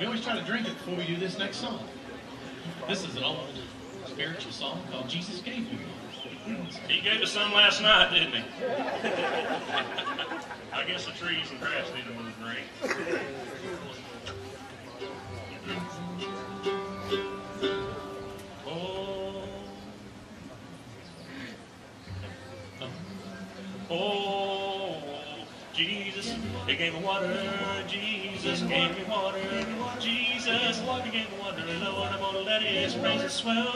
We always try to drink it before we do this next song. This is an old spiritual song called Jesus Gave Me He gave us some last night, didn't he? I guess the trees and grass need to move great. Jesus, he gave me water. Jesus gave me water. Jesus, he gave me water. Lord, I'm gonna let his praises swell.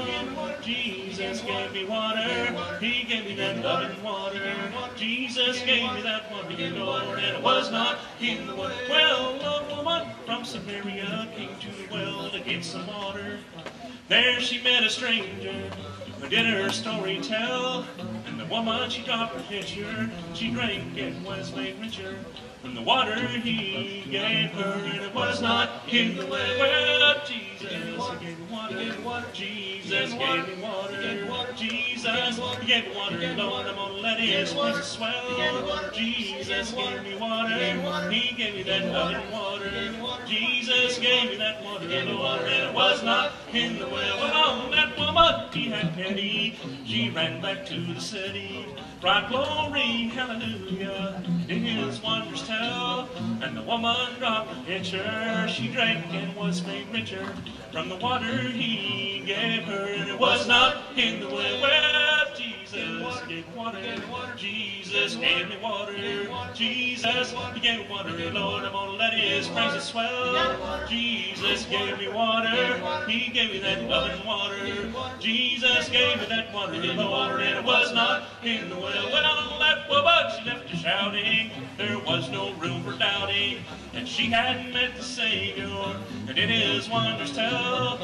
Jesus gave me water. He gave me that loving water. Jesus gave me that water, Lord, and it was not in the well. Well, a woman from Samaria came to the well to get some water. There she met a stranger who did her story tell. And the woman, she dropped her pitcher, she drank and was made richer. From the water he gave her, and it was not in the well. Well, Jesus gave me water, Jesus gave me water, Jesus gave me water, Lord, I'm gonna let his praises swell. Jesus gave me water, he gave me that loving water, Jesus gave me that water, Lord, and it was not in the well. He had pity, she ran back to the city. Bright glory, hallelujah, in his wonders tell. And the woman dropped a pitcher, she drank and was made richer. From the water he gave her, and it was not in the. Well, Jesus gave water, Jesus gave me water, Jesus gave me water, Lord, I'm gonna let his praises swell. Jesus gave me water, he gave me that loving water, Jesus gave me that water, Lord, and it was not in the well. Well, woman, she left her shouting, there was no room for doubting, and she hadn't met the Savior, and in his wonders tell.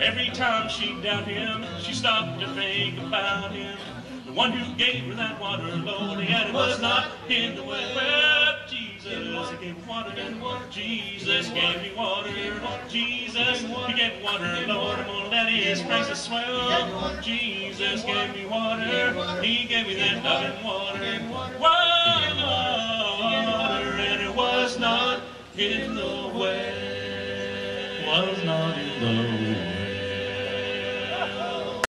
Every time she doubt him, she stopped to think about him. The one who gave her that water, Lord, and it was not in the well. Jesus gave water, Jesus gave me water, Jesus, he gave water, Lord, gonna let his praises swell. Jesus gave me water, he gave me that loving water, water, and it was not in the well. Was not in the